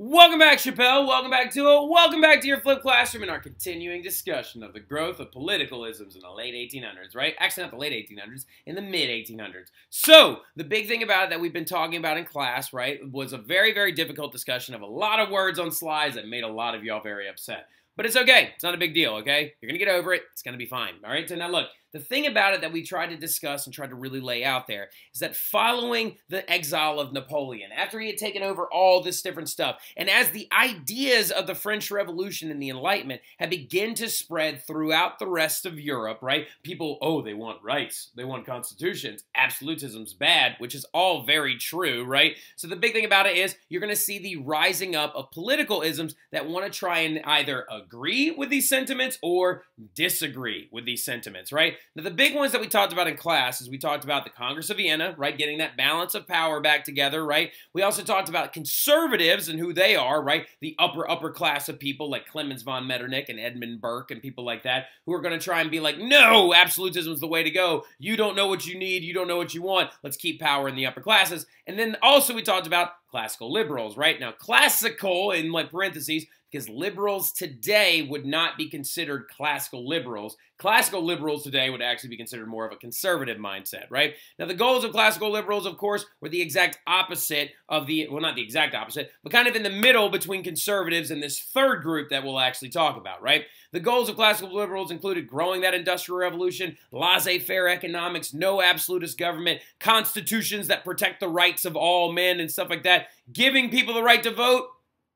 Welcome back, Chappelle. Welcome back to it. Welcome back to your flip classroom and our continuing discussion of the growth of politicalisms in the late 1800s, right? Actually, not the late 1800s, in the mid 1800s. So, the big thing about it that we've been talking about in class, right, was a very, very difficult discussion of a lot of words on slides that made a lot of y'all very upset. But it's okay. It's not a big deal, okay? You're going to get over it. It's going to be fine. All right? So now look, the thing about it that we tried to discuss and tried to really lay out there is that following the exile of Napoleon, after he had taken over all this different stuff, and as the ideas of the French Revolution and the Enlightenment had begun to spread throughout the rest of Europe, right? People, oh, they want rights, they want constitutions, absolutism's bad, which is all very true, right? So the big thing about it is you're going to see the rising up of political isms that want to try and either agree with these sentiments or disagree with these sentiments, right? Now, the big ones that we talked about in class is we talked about the Congress of Vienna, right? Getting that balance of power back together, right? We also talked about conservatives and who they are, right? The upper, upper class of people like Clemens von Metternich and Edmund Burke and people like that who are going to try and be like, no, absolutism is the way to go. You don't know what you need. You don't know what you want. Let's keep power in the upper classes. And then also we talked about classical liberals, right? Now, classical in like parentheses because liberals today would not be considered classical liberals. Classical liberals today would actually be considered more of a conservative mindset, right? Now, the goals of classical liberals, of course, were the exact opposite of the, well, not the exact opposite, but kind of in the middle between conservatives and this third group that we'll actually talk about, right? The goals of classical liberals included growing that industrial revolution, laissez faire economics, no absolutist government, constitutions that protect the rights of all men and stuff like that, giving people the right to vote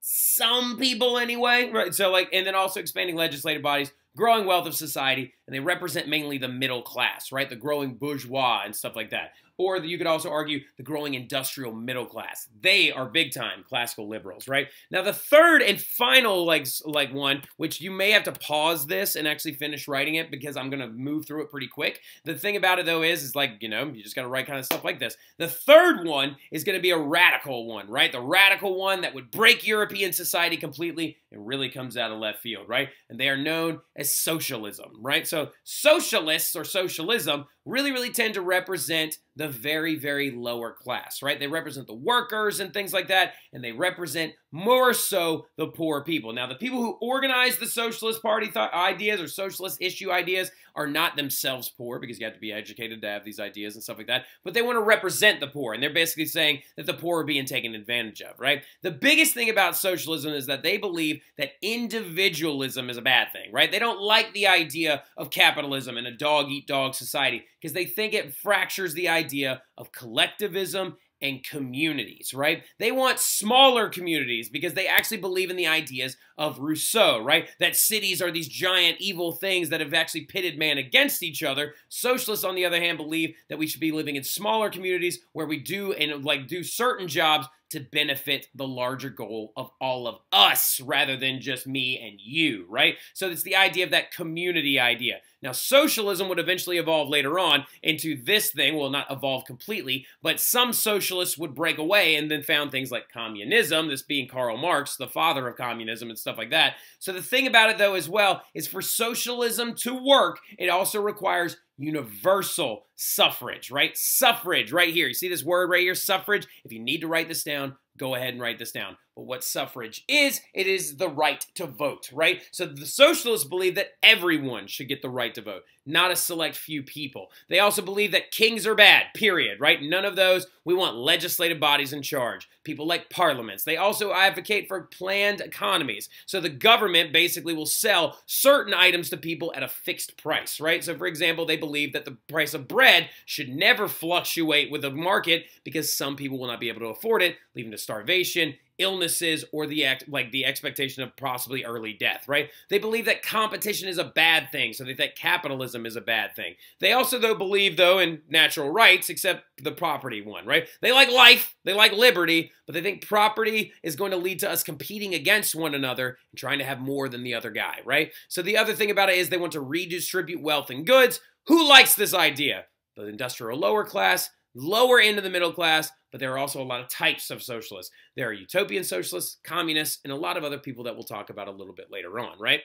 some people anyway, right? So like, and then also expanding legislative bodies, growing wealth of society, and they represent mainly the middle class, right? The growing bourgeois and stuff like that. Or you could also argue the growing industrial middle class. They are big time classical liberals, right? Now the third and final like like one, which you may have to pause this and actually finish writing it because I'm gonna move through it pretty quick. The thing about it though is, is like you know you just gotta write kind of stuff like this. The third one is gonna be a radical one, right? The radical one that would break European society completely. It really comes out of left field, right? And they are known as socialism, right? So socialists or socialism really, really tend to represent the very, very lower class, right? They represent the workers and things like that, and they represent more so the poor people. Now, the people who organize the Socialist Party ideas or socialist issue ideas are not themselves poor because you have to be educated to have these ideas and stuff like that, but they want to represent the poor, and they're basically saying that the poor are being taken advantage of, right? The biggest thing about socialism is that they believe that individualism is a bad thing, right? They don't like the idea of capitalism and a dog eat dog society because they think it fractures the idea of collectivism and communities, right? They want smaller communities because they actually believe in the ideas of Rousseau, right? That cities are these giant evil things that have actually pitted man against each other. Socialists, on the other hand, believe that we should be living in smaller communities where we do and like do certain jobs to benefit the larger goal of all of us rather than just me and you, right? So it's the idea of that community idea. Now, socialism would eventually evolve later on into this thing. Well, not evolve completely, but some socialists would break away and then found things like communism, this being Karl Marx, the father of communism and stuff like that. So the thing about it, though, as well, is for socialism to work, it also requires universal suffrage, right? Suffrage right here. You see this word right here, suffrage? If you need to write this down, go ahead and write this down. But what suffrage is, it is the right to vote, right? So the socialists believe that everyone should get the right to vote, not a select few people. They also believe that kings are bad, period, right? None of those. We want legislative bodies in charge, people like parliaments. They also advocate for planned economies. So the government basically will sell certain items to people at a fixed price, right? So for example, they believe that the price of bread should never fluctuate with the market because some people will not be able to afford it, leading to starvation, illnesses or the act, like the expectation of possibly early death, right? They believe that competition is a bad thing, so they think capitalism is a bad thing. They also though believe though in natural rights except the property one, right? They like life, they like liberty, but they think property is going to lead to us competing against one another and trying to have more than the other guy, right? So the other thing about it is they want to redistribute wealth and goods. Who likes this idea? The industrial lower class, lower end of the middle class, but there are also a lot of types of socialists. There are utopian socialists, communists, and a lot of other people that we'll talk about a little bit later on, right?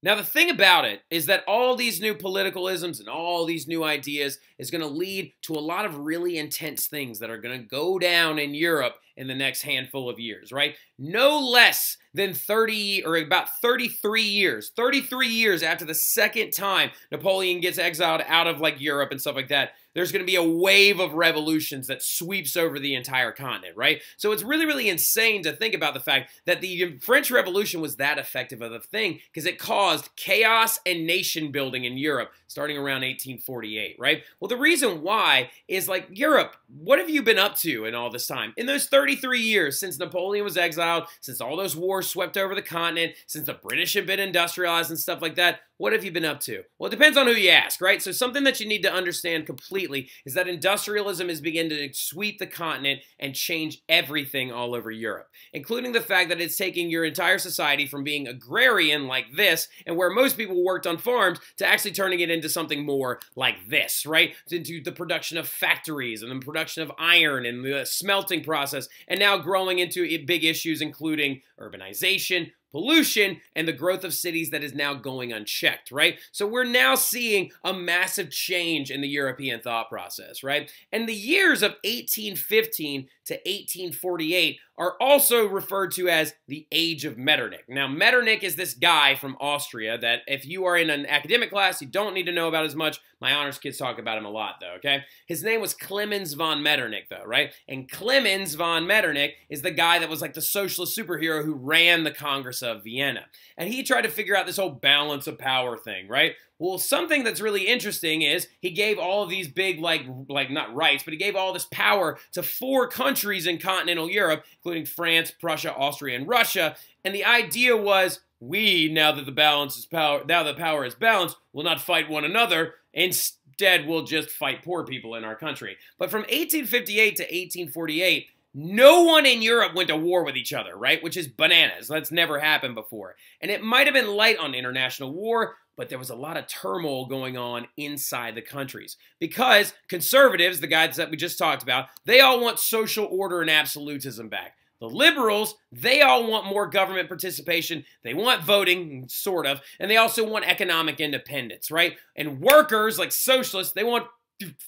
Now, the thing about it is that all these new politicalisms and all these new ideas is going to lead to a lot of really intense things that are going to go down in Europe in the next handful of years, right? No less than 30 or about 33 years, 33 years after the second time Napoleon gets exiled out of like Europe and stuff like that there's going to be a wave of revolutions that sweeps over the entire continent, right? So it's really, really insane to think about the fact that the French Revolution was that effective of a thing because it caused chaos and nation building in Europe starting around 1848, right? Well, the reason why is like Europe, what have you been up to in all this time? In those 33 years since Napoleon was exiled, since all those wars swept over the continent, since the British have been industrialized and stuff like that, what have you been up to? Well, it depends on who you ask, right? So something that you need to understand completely is that industrialism is beginning to sweep the continent and change everything all over Europe, including the fact that it's taking your entire society from being agrarian like this and where most people worked on farms to actually turning it into something more like this, right? Into the production of factories and the production of iron and the smelting process and now growing into big issues including urbanization, pollution and the growth of cities that is now going unchecked, right? So we're now seeing a massive change in the European thought process, right? And the years of 1815 to 1848 are also referred to as the Age of Metternich. Now, Metternich is this guy from Austria that if you are in an academic class, you don't need to know about as much. My honors kids talk about him a lot, though, okay? His name was Clemens von Metternich, though, right? And Clemens von Metternich is the guy that was like the socialist superhero who ran the Congress of Vienna. And he tried to figure out this whole balance of power thing, right? Well, something that's really interesting is he gave all of these big, like, like not rights, but he gave all this power to four countries in continental Europe, including France, Prussia, Austria, and Russia. And the idea was we, now that the balance is power, now the power is balanced, will not fight one another. Instead, we'll just fight poor people in our country. But from 1858 to 1848, no one in Europe went to war with each other, right? Which is bananas. That's never happened before. And it might have been light on international war, but there was a lot of turmoil going on inside the countries because conservatives, the guys that we just talked about, they all want social order and absolutism back. The liberals, they all want more government participation. They want voting, sort of, and they also want economic independence, right? And workers, like socialists, they want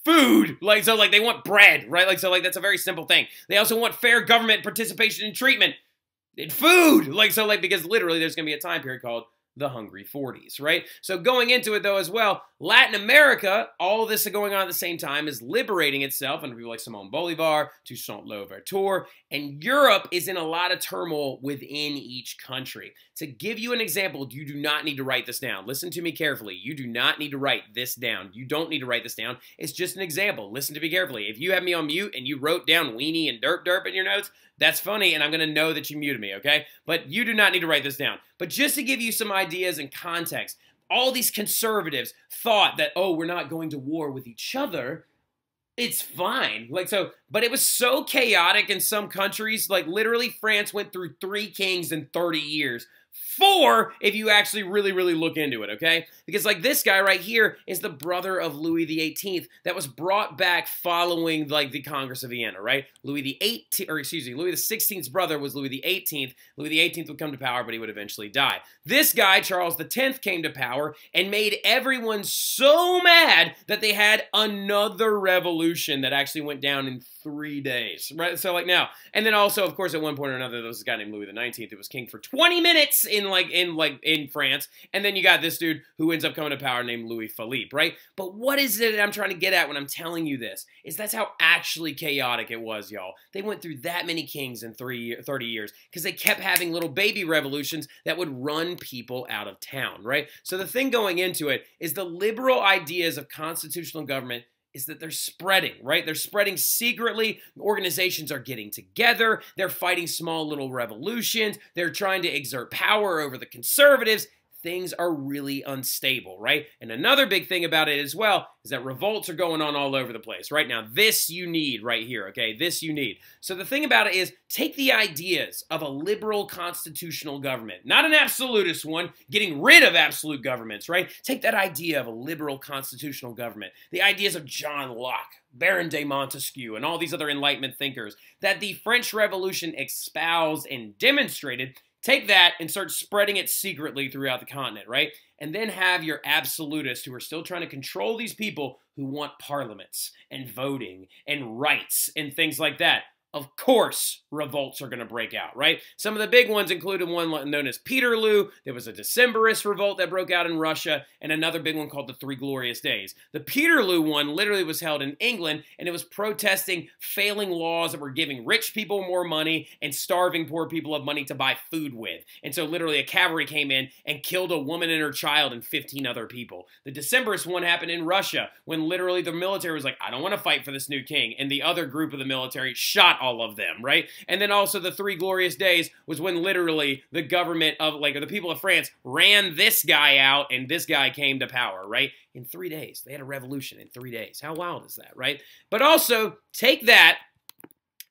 food. Like so like they want bread right? Like so like that's a very simple thing. They also want fair government participation and treatment in food. Like so like because literally there's going to be a time period called the Hungry 40s, right? So going into it though as well, Latin America, all this is going on at the same time, is liberating itself under people like Simon Bolivar, Toussaint Louverture, and Europe is in a lot of turmoil within each country. To give you an example, you do not need to write this down. Listen to me carefully. You do not need to write this down. You don't need to write this down. It's just an example. Listen to me carefully. If you have me on mute and you wrote down weenie and derp derp in your notes, that's funny, and I'm going to know that you muted me, okay? But you do not need to write this down. But just to give you some ideas and context, all these conservatives thought that, oh, we're not going to war with each other. It's fine. Like, so, but it was so chaotic in some countries. Like, literally, France went through three kings in 30 years Four, if you actually really, really look into it, okay? Because, like, this guy right here is the brother of Louis XVIII that was brought back following, like, the Congress of Vienna, right? Louis XVIII, or excuse me, Louis XVI's brother was Louis XVIII. Louis XVIII would come to power, but he would eventually die. This guy, Charles X, came to power and made everyone so mad that they had another revolution that actually went down in three days, right? So, like, now, and then also, of course, at one point or another, there was a guy named Louis XIX who was king for 20 minutes in like in like in France, and then you got this dude who ends up coming to power named Louis Philippe, right? But what is it I'm trying to get at when I'm telling you this? Is that's how actually chaotic it was, y'all. They went through that many kings in three, 30 years because they kept having little baby revolutions that would run people out of town, right? So the thing going into it is the liberal ideas of constitutional government is that they're spreading, right? They're spreading secretly. Organizations are getting together. They're fighting small little revolutions. They're trying to exert power over the conservatives things are really unstable, right? And another big thing about it as well is that revolts are going on all over the place, right? Now, this you need right here, okay? This you need. So the thing about it is take the ideas of a liberal constitutional government, not an absolutist one, getting rid of absolute governments, right? Take that idea of a liberal constitutional government, the ideas of John Locke, Baron de Montesquieu, and all these other Enlightenment thinkers that the French Revolution espoused and demonstrated Take that and start spreading it secretly throughout the continent, right? And then have your absolutists who are still trying to control these people who want parliaments and voting and rights and things like that of course revolts are going to break out, right? Some of the big ones included one known as Peterloo. There was a Decemberist revolt that broke out in Russia, and another big one called the Three Glorious Days. The Peterloo one literally was held in England, and it was protesting failing laws that were giving rich people more money and starving poor people of money to buy food with. And so literally a cavalry came in and killed a woman and her child and 15 other people. The Decemberist one happened in Russia when literally the military was like, I don't want to fight for this new king, and the other group of the military shot all of them, right? And then also the Three Glorious Days was when literally the government of, like, the people of France ran this guy out and this guy came to power, right? In three days. They had a revolution in three days. How wild is that, right? But also, take that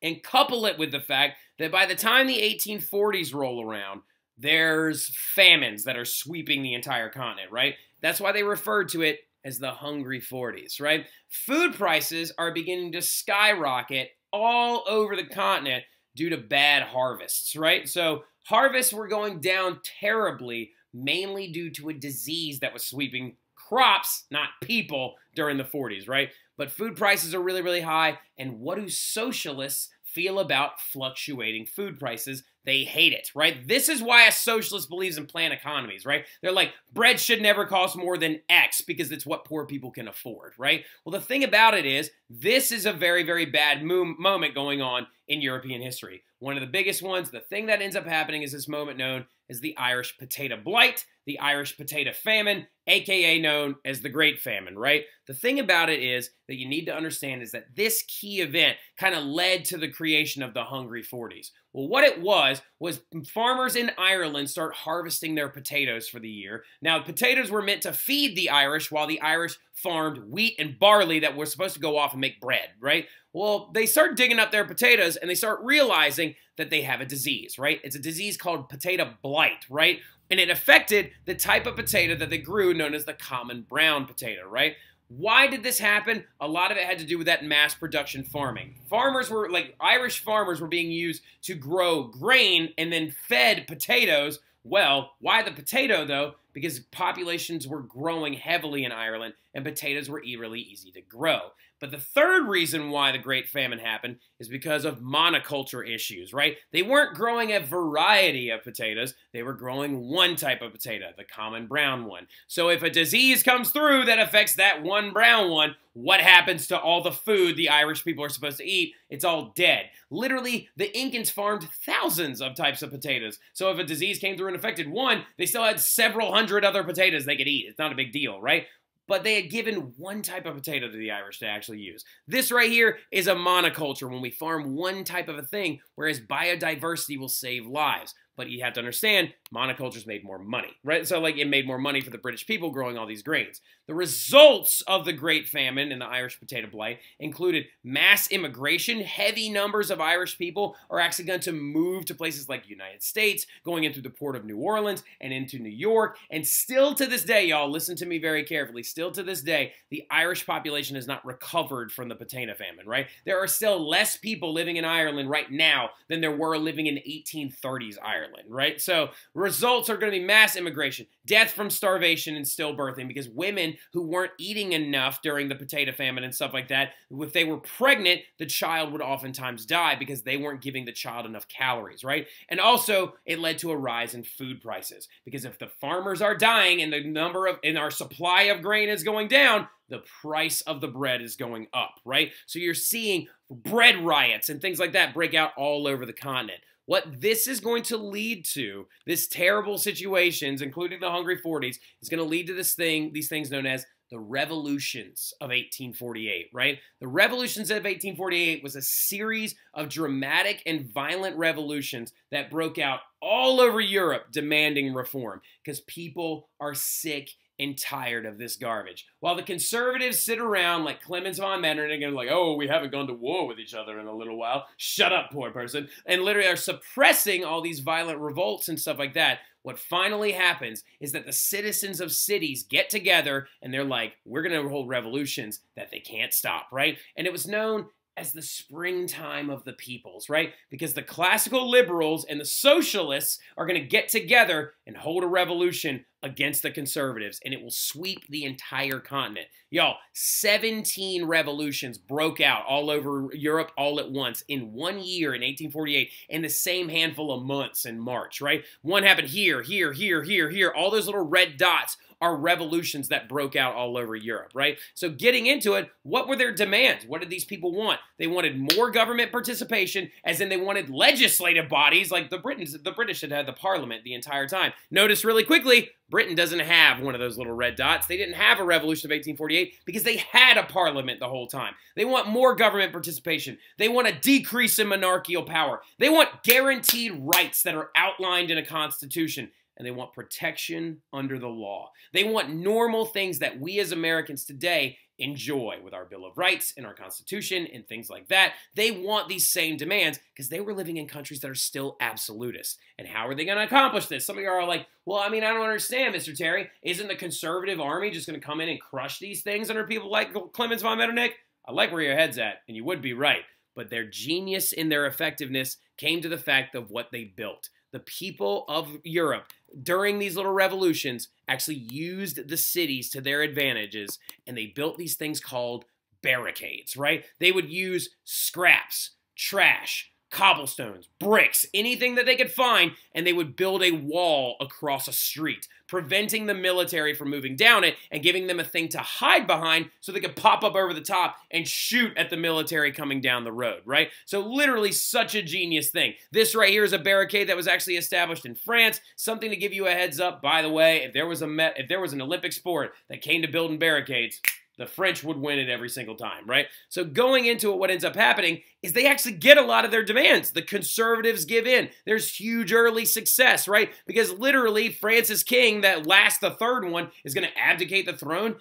and couple it with the fact that by the time the 1840s roll around, there's famines that are sweeping the entire continent, right? That's why they referred to it as the Hungry 40s, right? Food prices are beginning to skyrocket all over the continent due to bad harvests, right? So harvests were going down terribly, mainly due to a disease that was sweeping crops, not people, during the 40s, right? But food prices are really, really high. And what do socialists feel about fluctuating food prices? They hate it, right? This is why a socialist believes in planned economies, right? They're like, bread should never cost more than X because it's what poor people can afford, right? Well, the thing about it is, this is a very, very bad mo moment going on in European history. One of the biggest ones, the thing that ends up happening is this moment known as the Irish potato blight, the Irish potato famine, aka known as the Great Famine, right? The thing about it is that you need to understand is that this key event kind of led to the creation of the Hungry 40s. Well, what it was, was farmers in Ireland start harvesting their potatoes for the year. Now, potatoes were meant to feed the Irish while the Irish farmed wheat and barley that were supposed to go off and make bread, right? Well, they start digging up their potatoes and they start realizing that they have a disease, right? It's a disease called potato blight, right? And it affected the type of potato that they grew known as the common brown potato, right? Why did this happen? A lot of it had to do with that mass production farming. Farmers were, like, Irish farmers were being used to grow grain and then fed potatoes. Well, why the potato, though? Because populations were growing heavily in Ireland and potatoes were really easy to grow. But the third reason why the Great Famine happened is because of monoculture issues, right? They weren't growing a variety of potatoes, they were growing one type of potato, the common brown one. So if a disease comes through that affects that one brown one, what happens to all the food the Irish people are supposed to eat? It's all dead. Literally, the Incans farmed thousands of types of potatoes. So if a disease came through and affected one, they still had several hundred other potatoes they could eat. It's not a big deal, right? But they had given one type of potato to the Irish to actually use. This right here is a monoculture when we farm one type of a thing, whereas biodiversity will save lives. But you have to understand, monocultures made more money, right? So, like, it made more money for the British people growing all these grains. The results of the Great Famine and the Irish potato blight included mass immigration. Heavy numbers of Irish people are actually going to move to places like the United States, going in through the port of New Orleans and into New York. And still to this day, y'all, listen to me very carefully, still to this day, the Irish population has not recovered from the potato famine, right? There are still less people living in Ireland right now than there were living in 1830s Ireland. Ireland, right? So results are going to be mass immigration, death from starvation and stillbirthing because women who weren't eating enough during the potato famine and stuff like that, if they were pregnant, the child would oftentimes die because they weren't giving the child enough calories, right? And also it led to a rise in food prices because if the farmers are dying and the number of and our supply of grain is going down, the price of the bread is going up, right? So you're seeing bread riots and things like that break out all over the continent. What this is going to lead to, this terrible situations, including the Hungry 40s, is going to lead to this thing, these things known as the revolutions of 1848, right? The revolutions of 1848 was a series of dramatic and violent revolutions that broke out all over Europe demanding reform because people are sick and tired of this garbage. While the conservatives sit around like Clemens von Metternich and like, oh, we haven't gone to war with each other in a little while. Shut up, poor person. And literally are suppressing all these violent revolts and stuff like that. What finally happens is that the citizens of cities get together and they're like, we're going to hold revolutions that they can't stop, right? And it was known as the springtime of the peoples, right? Because the classical liberals and the socialists are going to get together and hold a revolution against the conservatives, and it will sweep the entire continent. Y'all, 17 revolutions broke out all over Europe all at once in one year in 1848 in the same handful of months in March, right? One happened here, here, here, here, here. All those little red dots are revolutions that broke out all over Europe, right? So getting into it, what were their demands? What did these people want? They wanted more government participation, as in they wanted legislative bodies like the Britons, the British had had the parliament the entire time. Notice really quickly, Britain doesn't have one of those little red dots. They didn't have a revolution of 1848 because they had a parliament the whole time. They want more government participation. They want a decrease in monarchical power. They want guaranteed rights that are outlined in a constitution and they want protection under the law. They want normal things that we as Americans today enjoy with our Bill of Rights and our Constitution and things like that. They want these same demands because they were living in countries that are still absolutist. And how are they going to accomplish this? Some of you are like, well, I mean, I don't understand, Mr. Terry. Isn't the conservative army just going to come in and crush these things under people like Clemens von Metternich? I like where your head's at, and you would be right. But their genius in their effectiveness came to the fact of what they built. The people of Europe during these little revolutions actually used the cities to their advantages and they built these things called barricades, right? They would use scraps, trash, cobblestones, bricks, anything that they could find, and they would build a wall across a street, preventing the military from moving down it and giving them a thing to hide behind so they could pop up over the top and shoot at the military coming down the road, right? So literally such a genius thing. This right here is a barricade that was actually established in France. Something to give you a heads up, by the way, if there was a met, if there was an Olympic sport that came to building barricades, the French would win it every single time, right? So going into it, what ends up happening is they actually get a lot of their demands. The conservatives give in. There's huge early success, right? Because literally, France's King, that last, the third one, is going to abdicate the throne.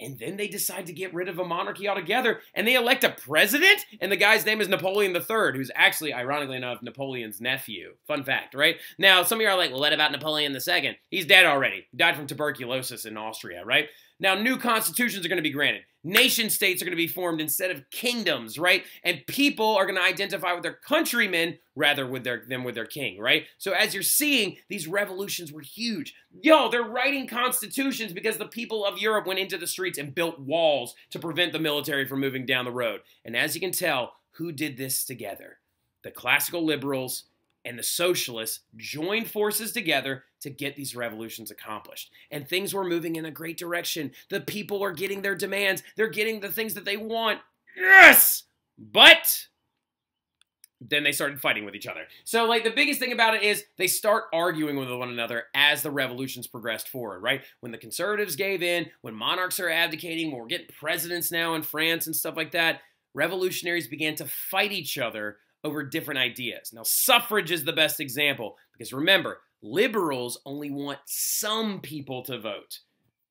And then they decide to get rid of a monarchy altogether, and they elect a president, and the guy's name is Napoleon III, who's actually, ironically enough, Napoleon's nephew. Fun fact, right? Now, some of you are like, well, what about Napoleon II? He's dead already. He died from tuberculosis in Austria, right? Now, new constitutions are going to be granted. Nation states are going to be formed instead of kingdoms, right? And people are going to identify with their countrymen rather with their, than with their king, right? So as you're seeing, these revolutions were huge. Yo, they're writing constitutions because the people of Europe went into the streets and built walls to prevent the military from moving down the road. And as you can tell, who did this together? The classical liberals and the socialists joined forces together to get these revolutions accomplished. And things were moving in a great direction. The people are getting their demands, they're getting the things that they want. Yes! But then they started fighting with each other. So, like, the biggest thing about it is they start arguing with one another as the revolutions progressed forward, right? When the conservatives gave in, when monarchs are abdicating, when we're getting presidents now in France and stuff like that, revolutionaries began to fight each other over different ideas. Now, suffrage is the best example because remember, liberals only want some people to vote.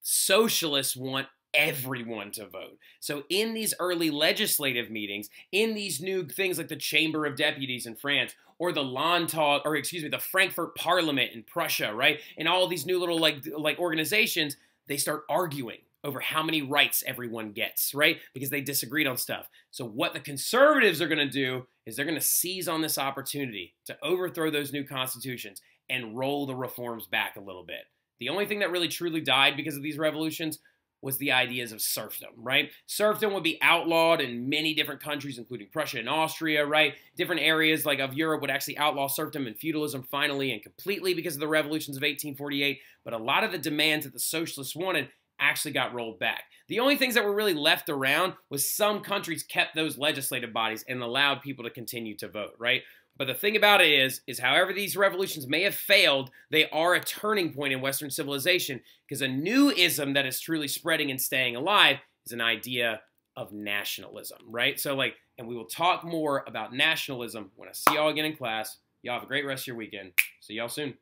Socialists want everyone to vote. So in these early legislative meetings, in these new things like the Chamber of Deputies in France or the Landtag or excuse me, the Frankfurt Parliament in Prussia, right? And all these new little like like organizations, they start arguing over how many rights everyone gets, right? Because they disagreed on stuff. So, what the conservatives are going to do is they're going to seize on this opportunity to overthrow those new constitutions and roll the reforms back a little bit. The only thing that really truly died because of these revolutions was the ideas of serfdom, right? Serfdom would be outlawed in many different countries, including Prussia and Austria, right? Different areas like of Europe would actually outlaw serfdom and feudalism finally and completely because of the revolutions of 1848. But a lot of the demands that the socialists wanted actually got rolled back. The only things that were really left around was some countries kept those legislative bodies and allowed people to continue to vote, right? But the thing about it is, is however these revolutions may have failed, they are a turning point in Western civilization because a new ism that is truly spreading and staying alive is an idea of nationalism, right? So like, and we will talk more about nationalism when I see y'all again in class. Y'all have a great rest of your weekend. See y'all soon.